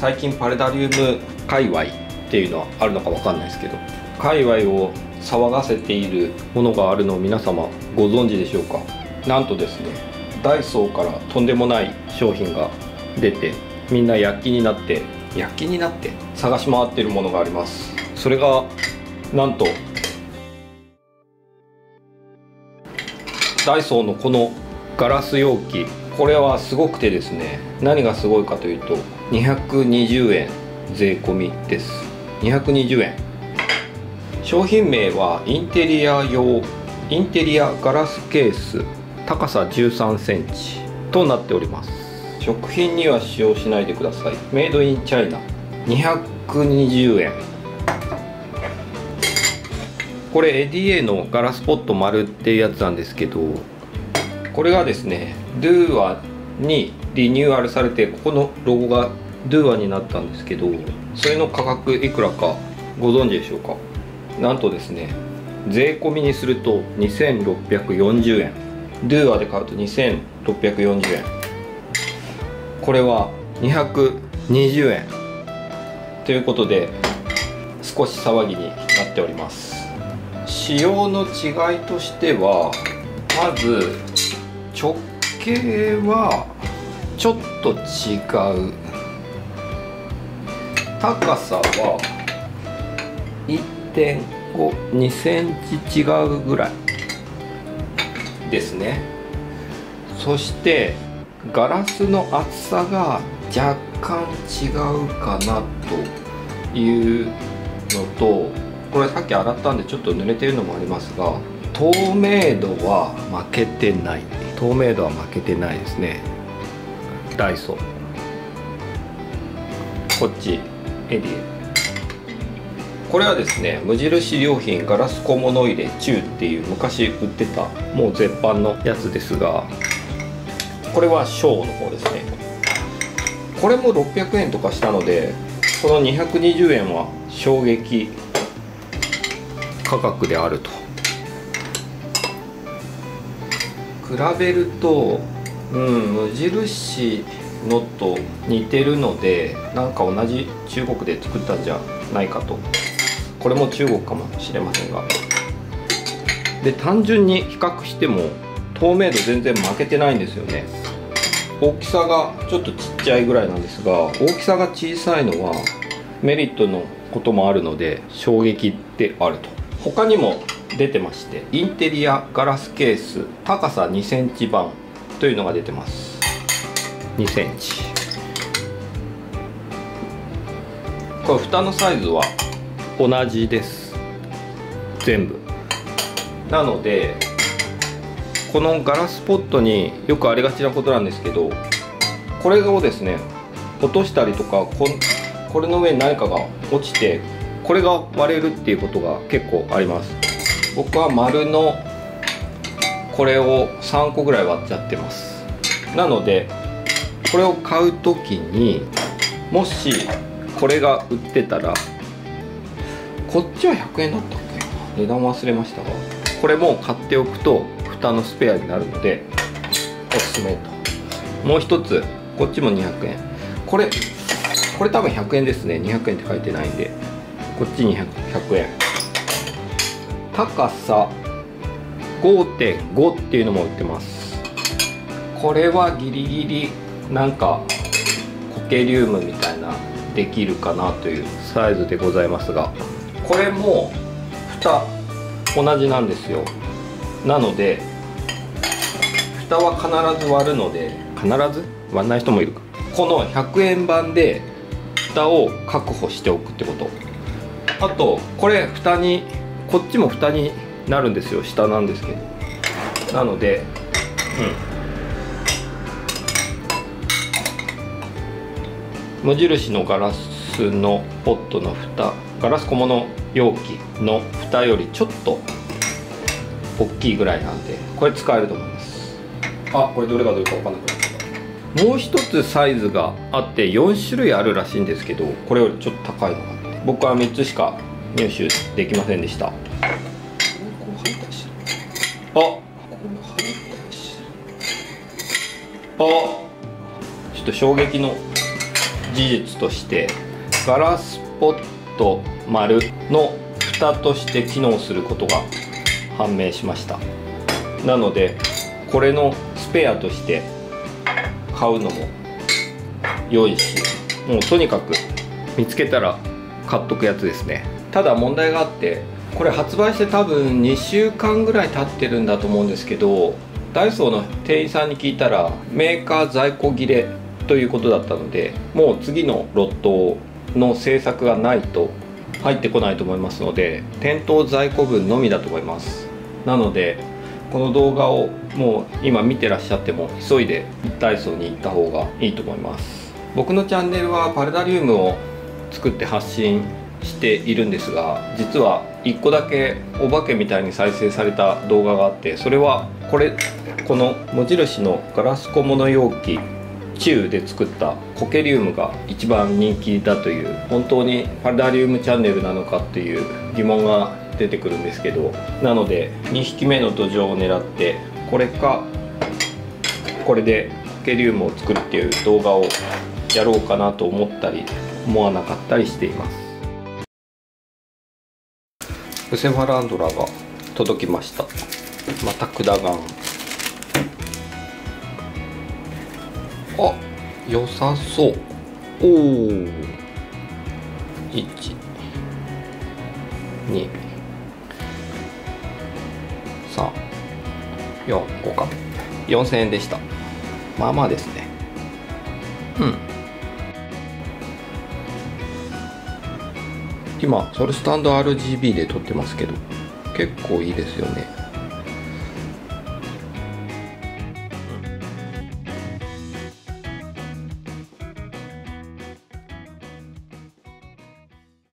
最近パレダリウム界隈っていうのはあるのかわかんないですけど界隈を騒がせているものがあるのを皆様ご存知でしょうか？なんとですねダイソーからとんでもない商品が出てみんな躍起になって躍起になって。探し回ってるものがあります。それがなんとダイソーのこのガラス容器。これはすごくてですね何がすごいかというと220円税込みです。220円。商品名はインテリア用インテリアガラスケース高さ1 3センチとなっております。食品には使用しないでください。メイドインチャイナ。220円。これエディエのガラスポット丸っていうやつなんですけどこれがですねドゥーアにリニューアルされてここのロゴがドゥーアになったんですけどそれの価格いくらかご存知でしょうか？なんとですね税込みにすると2640円。ドゥーアで買うと2640円。これは220円。ということで少し騒ぎになっております。仕様の違いとしてはまず直径はちょっと違う高さは1.52センチ違うぐらいですね。そしてガラスの厚さが若干違うかなというのとこれさっき洗ったんでちょっと濡れてるのもありますが透明度は負けてない。透明度は負けてないですね。ダイソー。こっちエディエ。これはですね無印良品ガラス小物入れ中っていう昔売ってたもう絶版のやつですがこれは小の方ですね。これも600円とかしたのでこの220円は衝撃価格であると。比べるとうん無印のと似てるのでなんか同じ中国で作ったんじゃないかと。これも中国かもしれませんが。で単純に比較しても透明度全然負けてないんですよね。大きさがちょっとちっちゃいぐらいなんですが大きさが小さいのはメリットのこともあるので衝撃であると。他にも出てましてインテリアガラスケース高さ2センチ版というのが出てます。2センチ。これ蓋のサイズは同じです。全部。なのでこのガラスポットによくありがちなことなんですけどこれをですね落としたりとかここれの上に何かが落ちてこれが割れるっていうことが結構あります。僕は丸のこれを3個ぐらい割っちゃってます。なのでこれを買う時にもしこれが売ってたらこっちは100円だったっけ？値段忘れましたがこれも買っておくと蓋のスペアになるのでおすすめと。もう一つこっちも200円。これこれ多分100円ですね。200円って書いてないんで。こっちに 100, 100円。高さ5.5っていうのも売ってます。これはギリギリなんかコケリウムみたいなできるかなというサイズでございますが。これも蓋同じなんですよ。なので蓋は必ず割るので必ず？割んない人もいるか。この100円版で蓋を確保しておくってこと。あとこれ蓋にこっちも蓋になるんですよ。下なんですけど。なのでうん。無印のガラスのポットの蓋ガラス小物容器の蓋よりちょっと大きいぐらいなんでこれ使えると思います。あこれどれがどれか分かんなくなった。もう一つサイズがあって4種類あるらしいんですけどこれよりちょっと高いのがあって。僕は3つしか入手できませんでした。あ。あ。ちょっと衝撃の事実としてガラスポット丸の蓋として機能することが判明しました。なのでこれのスペアとして買うのも良いしもうとにかく見つけたら買っとくやつですね。ただ問題があってこれ発売して多分2週間ぐらい経ってるんだと思うんですけどダイソーの店員さんに聞いたらメーカー在庫切れということだったのでもう次のロットの製作がないと入ってこないと思いますので店頭在庫分のみだと思います。なのでこの動画をもう今見てらっしゃっても急いでダイソーに行った方がいいと思います。僕のチャンネルはパルダリウムを作って発信しているんですが実は1個だけお化けみたいに再生された動画があってそれはこれこの無印のガラス小物容器中で作ったコケリウムが一番人気だという本当にパルダリウムチャンネルなのかっていう疑問が出てくるんですけどなので2匹目の土壌を狙ってこれかこれでコケリウムを作るっていう動画をやろうかなと思ったり思わなかったりしています。ブセファランドラが届きました。またクダガンあ良さそう。おお1 2 3 4 5か。4000円でした。まあまあですね。うん。今ソルスタンド RGB で撮ってますけど結構いいですよね。